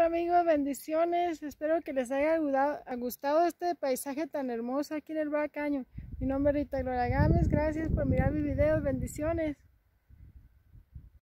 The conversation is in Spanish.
Hola amigos, bendiciones. Espero que les haya gustado este paisaje tan hermoso aquí en el Bacaño. Mi nombre es Rita Gloria Gámez. Gracias por mirar mis videos. Bendiciones.